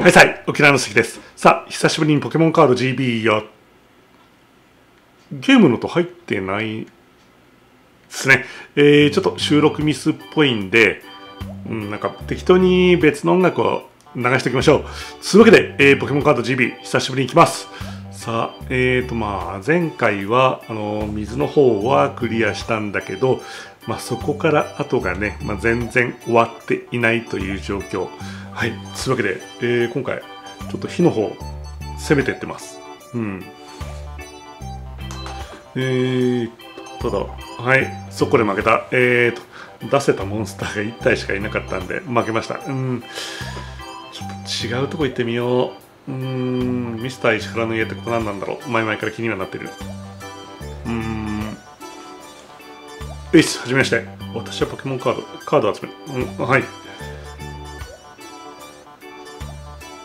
はいさい、沖縄の関です。さあ、久しぶりにポケモンカード GB や、ゲームのと入ってないですね。えー、ちょっと収録ミスっぽいんで、うん、なんか適当に別の音楽を流しておきましょう。そういうわけで、えー、ポケモンカード GB、久しぶりに行きます。さあ、えーとまあ、前回は、あの、水の方はクリアしたんだけど、まあ、そこから後がね、まあ、全然終わっていないという状況。はい。そういうわけで、えー今回、ちょっと火の方、攻めてってます。うん。えー、ただ、はい。そこで負けた。えーと、出せたモンスターが1体しかいなかったんで、負けました。うん。ちょっと違うとこ行ってみよう。うーん、ミスター石原の家ってこと何なんだろう。前々から気にはなってる。うーん。よし、はじめまして。私はポケモンカード、カード集める。うん、はい。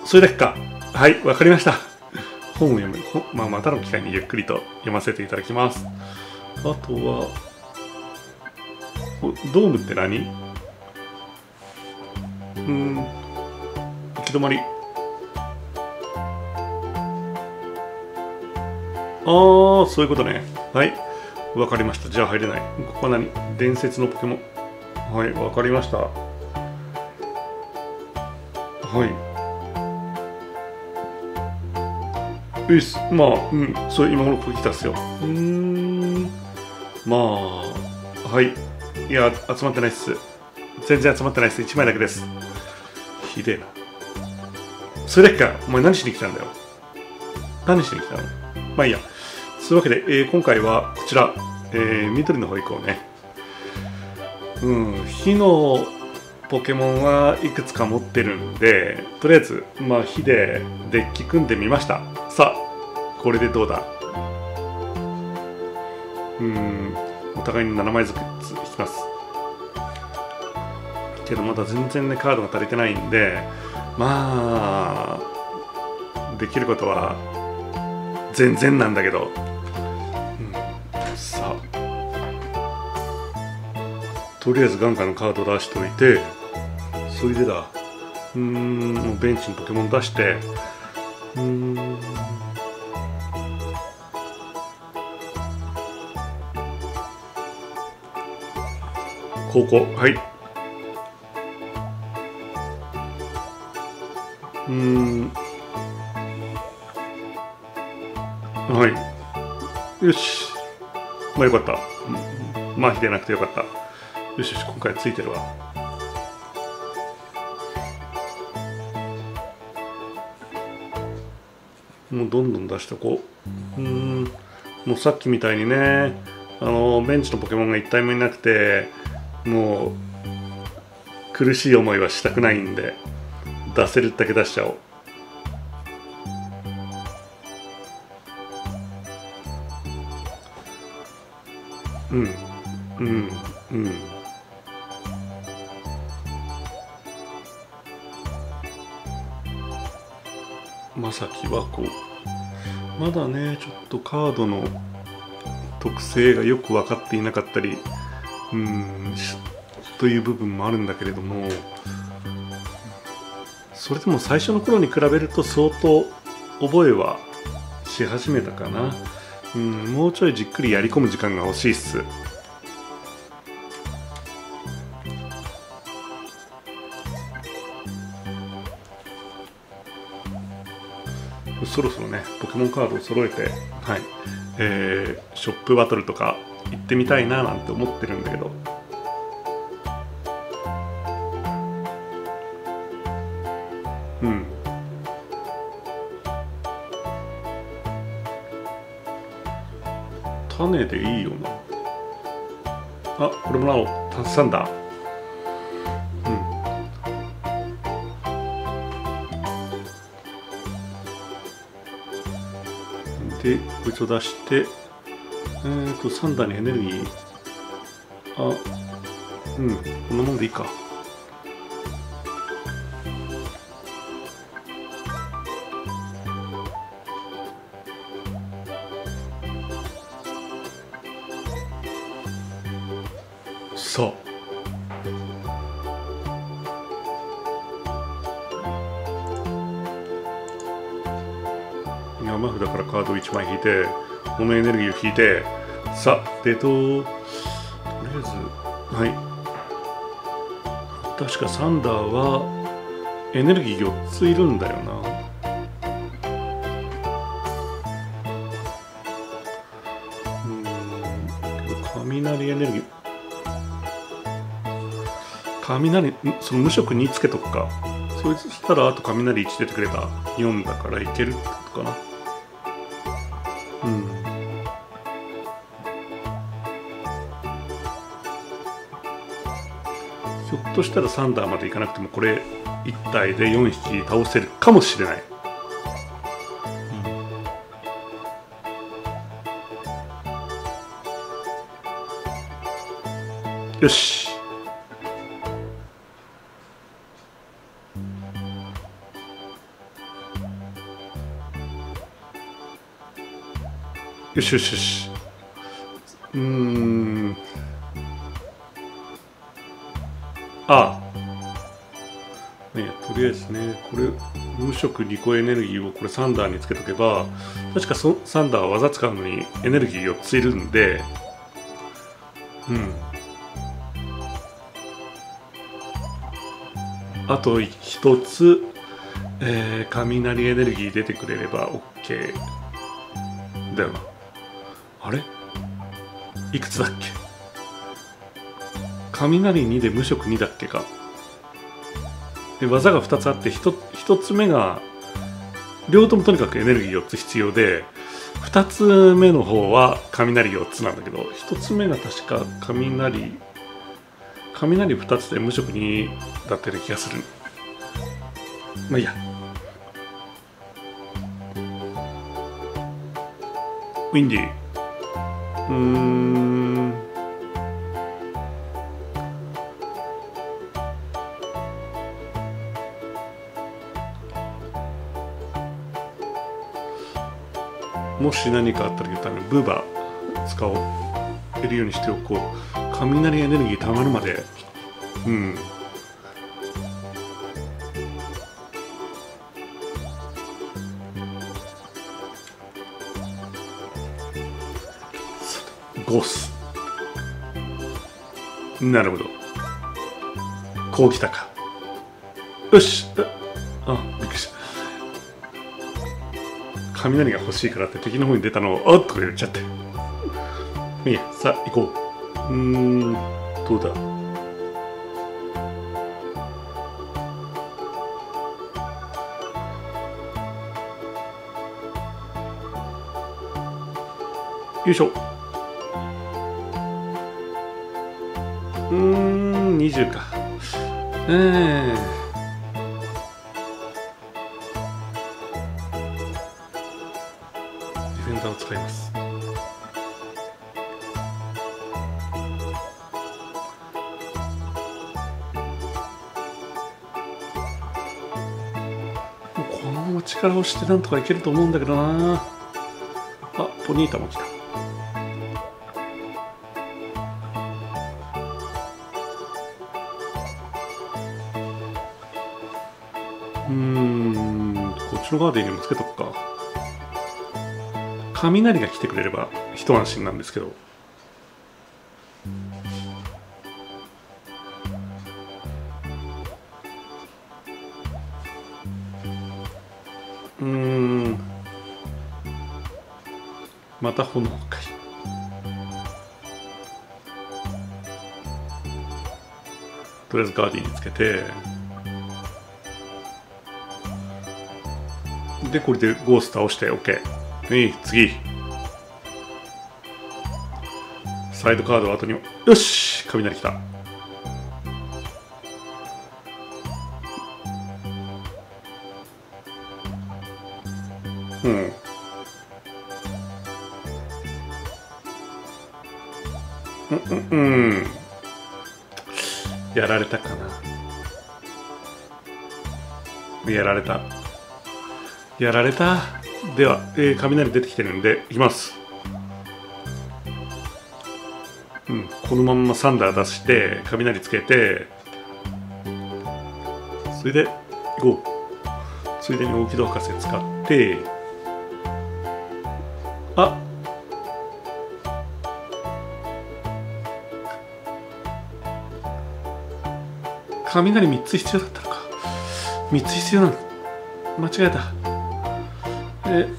それだけか。はい、わかりました。本を読む。まあ、またの機会にゆっくりと読ませていただきます。あとは、ドームって何？うん、行き止まり。あー、そういうことね。はい。わかりました。じゃあ入れない。ここは何伝説のポケモン。はい、わかりました。はい。よし、まあ、うん、そう、今頃ここ来たっすよ。うん、まあ、はい。いや、集まってないっす。全然集まってないっす。1枚だけです。ひでえな。それだけか。お前何しに来たんだよ。何しに来たの？まあいいや。そういうわけで、えー今回はこちら、えー緑の方行こうね。うん、火のポケモンはいくつか持ってるんで、とりあえず、まあ火でデッキ組んでみました。さあ、これでどうだ？うん、お互いに7枚ずつ引きます。けどまだ全然ね、カードが足りてないんで、まあ、できることは全然なんだけど、さあ。とりあえず眼下のカード出しておいてそれでだ。うんもうベンチにポケモン出して。うん。高校。はい。うん。はいよしまあよかった。うんま、ひでなくてよかった。よしよし、今回ついてるわ。もうどんどん出しておこう。うん、もうさっきみたいにね、あの、ベンチのポケモンが一体もいなくて、もう、苦しい思いはしたくないんで、出せるだけ出しちゃおう。うん、うん、うん。まさきはこう、まだね、ちょっとカードの特性がよく分かっていなかったり、うん、という部分もあるんだけれども、それでも最初の頃に比べると相当覚えはし始めたかな。うん、もうちょいじっくりやり込む時間が欲しいっす。そろそろね、ポケモンカードを揃えて、はい、えー、ショップバトルとか行ってみたいななんて思ってるんだけど。うん。種でいいよな。あ、これもらおう。タサンダー。うん。で、こいつを出して、えっ、ー、と、サンダーにエネルギー。あ、うん、こんなもんでいいか。さあ。山札からカードを1枚引いてこのエネルギーを引いてさあデートとりあえずはい。確かサンダーはエネルギー4ついるんだよな。うん。雷エネルギー雷その無色2つけとくか。そいつしたらあと雷1出てくれた。4だからいけるってことかな。うん。ひょっとしたらサンダーまでいかなくてもこれ1体で4匹倒せるかもしれない、よし。よしよしよし。うーん。あ。あねとりあえずねこれ無色2個エネルギーをこれサンダーにつけとけば確かそサンダーは技使うのにエネルギー4ついるんで。うん。あと1つ、えー、雷エネルギー出てくれれば OK だよな。あれ？いくつだっけ？雷2で無色2だっけか。で技が2つあって 1, 1つ目が両方ともとにかくエネルギー4つ必要で2つ目の方は雷4つなんだけど1つ目が確か雷雷2つで無色2だったような気がする。まあいいや。ウィンディー。うん。もし何かあったら言ったらブーバー使おう。るようにしておこう。雷エネルギーたまるまで。うん。ゴース。なるほど。こうきたか。よし。あびっくりした。雷が欲しいからって敵の方に出たのをおっとか言っちゃって。いいやさあ行こう。うーんどうだ？よいしょ。うーん20か。ええ。ディフェンダーを使います。このまま力をしてなんとかいけると思うんだけどな。あポニータも来た。のガーデンにもつけとくか。雷が来てくれれば一安心なんですけど。うん。また炎かい。とりあえずガーディにつけて。でこれでゴース倒して OK はい、次。サイドカードを後に。よし雷来た。うん。うんうんうん。やられたかな。やられた。やられた。では、えー、雷出てきてるんでいきます。うんこのままサンダー出して雷つけてそれでいこう。ついでに大木戸博士使ってあ雷3つ必要だったのか。3つ必要なの。間違えた。え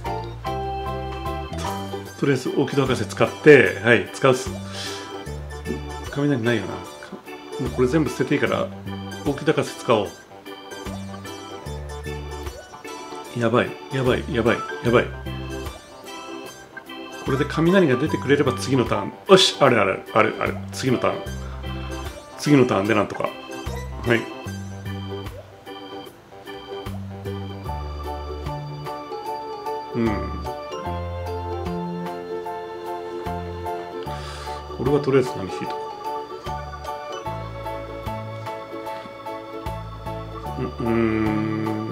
とりあえず大木戸博士使ってはい使う雷ないよな。これ全部捨てていいから大木戸博士使おう。やばいやばいやばいやばい。これで雷が出てくれれば次のターン。よしあれあれあれあれ次のターン。次のターンでなんとか。はい。うん。これはとりあえず何引いとこ。ううーん。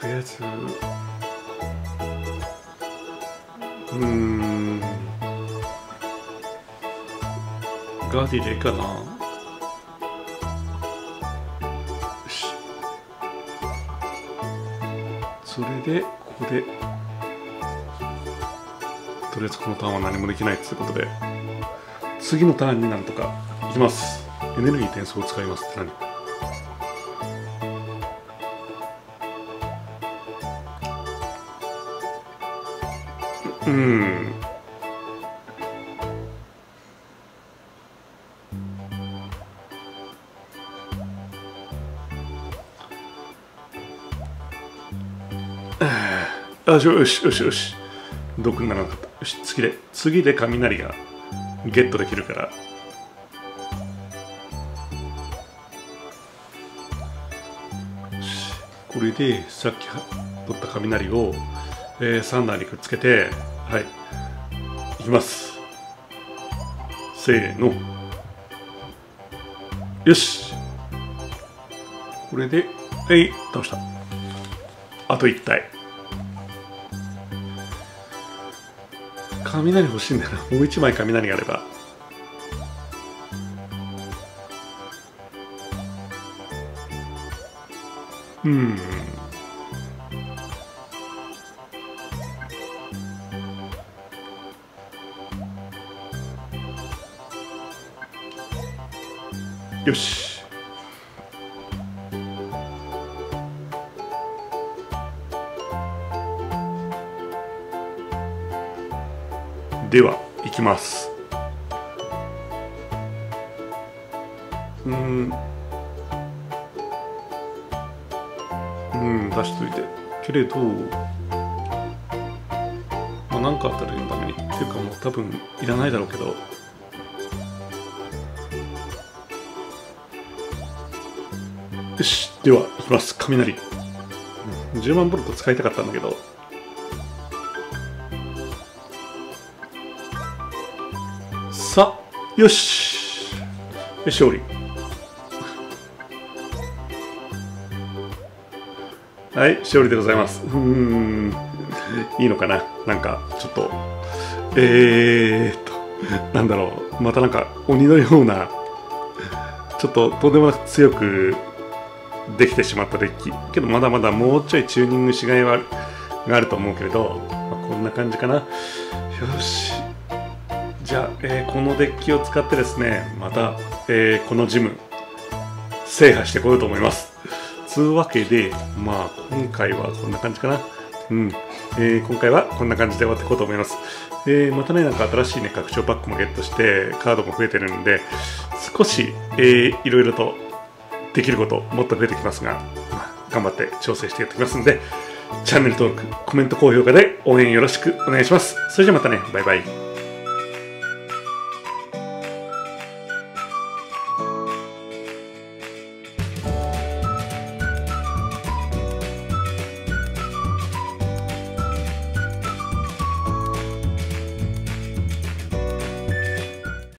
とりあえず。うーん。ガーディでいいかな。それでここでとりあえずこのターンは何もできないということで次のターンになんとかいきます。エネルギー転送を使いますって何？うん。あよしよしよしよし。毒にならなかった。よし次で次で雷がゲットできるから。これでさっき取った雷を、えー、サンダーにくっつけてはい。いきます。せーの。よし。これではい倒した。あと1体。雷欲しいんだな。もう1枚雷があれば。うん。よし。では行きます。うん。うん出しといて。けれどまあ何かあった時のためにっていうかもう多分いらないだろうけど。よしでは行きます。雷、うん、10万ボルト使いたかったんだけどよし。勝利。はい勝利でございます。うん。いいのかな？なんかちょっと。えー、っとなんだろう。またなんか鬼のようなちょっととんでもなく強くできてしまったデッキ。けどまだまだもうちょいチューニングしがいはがあると思うけれど、まあ、こんな感じかな。よし。じゃあ、えー、このデッキを使ってですねまた、えー、このジム制覇してこようと思いますつうわけでまあ今回はこんな感じかなうんえー、今回はこんな感じで終わっていこうと思います。えー、またね、なんか新しいね、拡張パックもゲットして、カードも増えてるんで、少し、えー、いろいろとできることもっと増えてきますが、ま、頑張って調整してやってきますんで、チャンネル登録、コメント、高評価で応援よろしくお願いします。それじゃまたね、バイバイ。